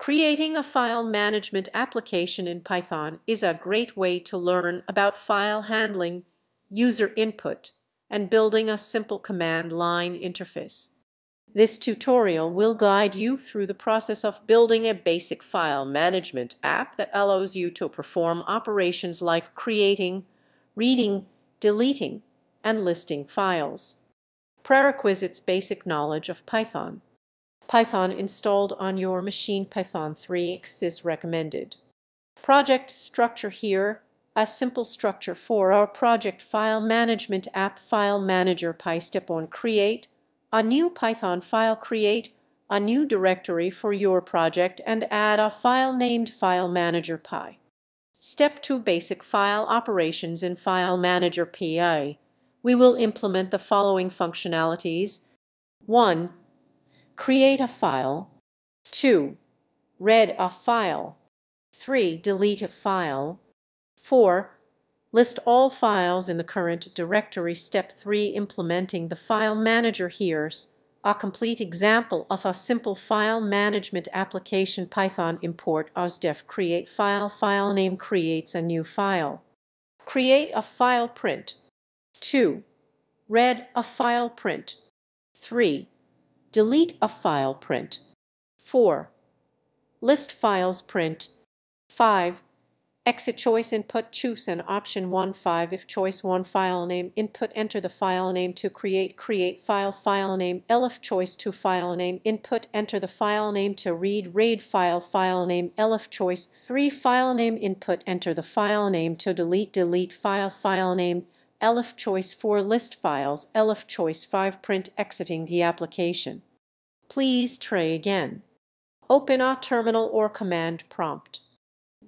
Creating a file management application in Python is a great way to learn about file handling, user input, and building a simple command line interface. This tutorial will guide you through the process of building a basic file management app that allows you to perform operations like creating, reading, deleting, and listing files. Prerequisites Basic knowledge of Python. Python installed on your machine Python 3x is recommended. Project structure here, a simple structure for our project file management app file manager PyStep on create, a new Python file create, a new directory for your project and add a file named file manager py. Step 2 Basic file operations in File Manager Py. We will implement the following functionalities. 1 create a file, 2. read a file, 3. delete a file, 4. list all files in the current directory. Step 3. Implementing the file manager here's a complete example of a simple file management application Python import osdef create file file name creates a new file. Create a file print. 2. Read a file print. 3 delete a file print. 4. List files print. 5. Exit choice input choose an option 1 5 if choice 1 file name input enter the file name to create create file file name elif choice 2 file name input enter the file name to read read file file name elif choice 3 file name input enter the file name to delete delete file file name elif choice 4 list files, elif choice 5 print exiting the application. Please try again. Open a terminal or command prompt.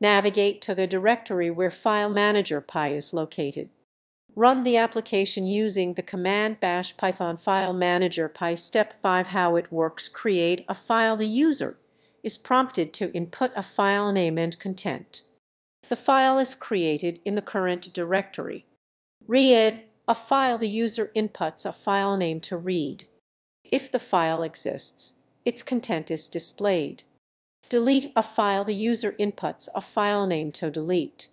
Navigate to the directory where File Manager Py is located. Run the application using the command bash python file manager py step 5 how it works create a file the user is prompted to input a file name and content. The file is created in the current directory. Read a file the user inputs a file name to read. If the file exists, its content is displayed. Delete a file the user inputs a file name to delete.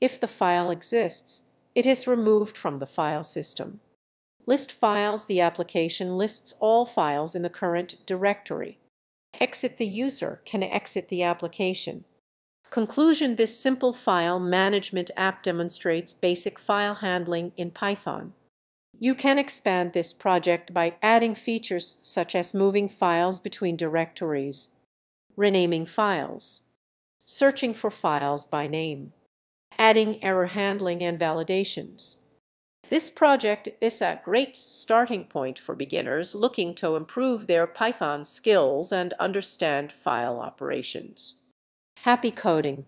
If the file exists, it is removed from the file system. List files the application lists all files in the current directory. Exit the user can exit the application. Conclusion This simple file management app demonstrates basic file handling in Python. You can expand this project by adding features such as moving files between directories, renaming files, searching for files by name, adding error handling and validations. This project is a great starting point for beginners looking to improve their Python skills and understand file operations. Happy coding!